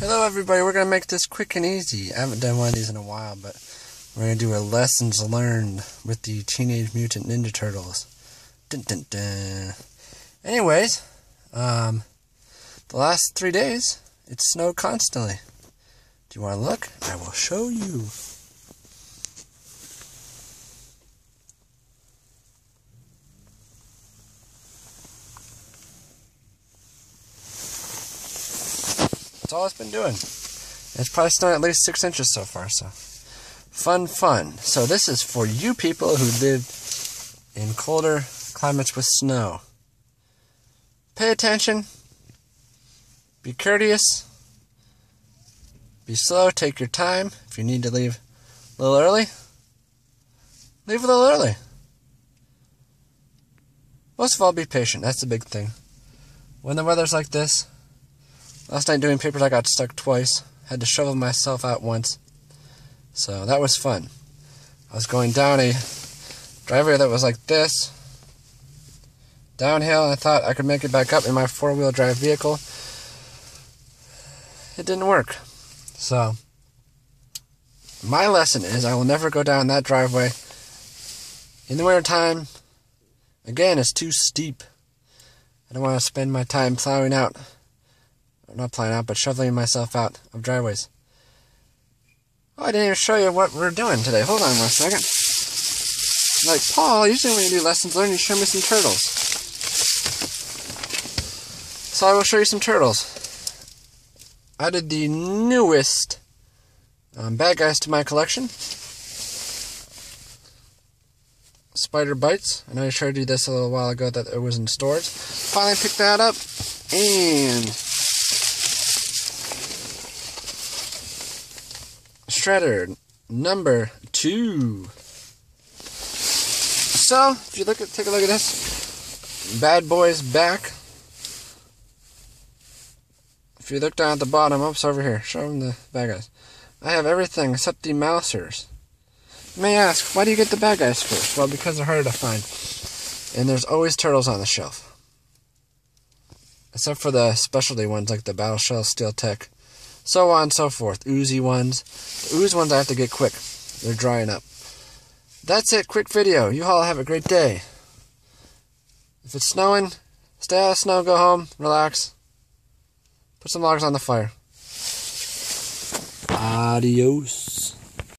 Hello everybody, we're going to make this quick and easy. I haven't done one of these in a while, but we're going to do a lessons learned with the Teenage Mutant Ninja Turtles. Dun, dun, dun. Anyways, um, the last three days, it snowed constantly. Do you want to look? I will show you. All it's been doing. It's probably snowed at least six inches so far, so. Fun, fun. So this is for you people who live in colder climates with snow. Pay attention. Be courteous. Be slow. Take your time. If you need to leave a little early, leave a little early. Most of all, be patient. That's the big thing. When the weather's like this, last night doing papers, I got stuck twice. Had to shovel myself out once. So that was fun. I was going down a driveway that was like this. Downhill, I thought I could make it back up in my four wheel drive vehicle. It didn't work. So, my lesson is I will never go down that driveway in the wintertime. Again, it's too steep. I don't want to spend my time plowing out, not plowing out, but shoveling myself out of driveways. Oh, I didn't even show you what we're doing today. Hold on one second. Like, Paul, usually when you do lessons learned, you show me some turtles. So I will show you some turtles. I did the newest um, bad guys to my collection. Spider Bytez. I know I showed you this a little while ago that it was in stores. Finally picked that up. And Shredder number two. So, if you look at take a look at this, Bad Boys back. If you look down at the bottom, oops, over here, show them the bad guys. I have everything except the Mousers. You may ask, why do you get the bad guys first? Well, because they're harder to find, and there's always turtles on the shelf. Except for the specialty ones like the Battle Shell Steel Tech so on and so forth. Oozy ones. The ooze ones I have to get quick. They're drying up. That's it. Quick video. You all have a great day. If it's snowing, stay out of snow, go home, relax. Put some logs on the fire. Adios.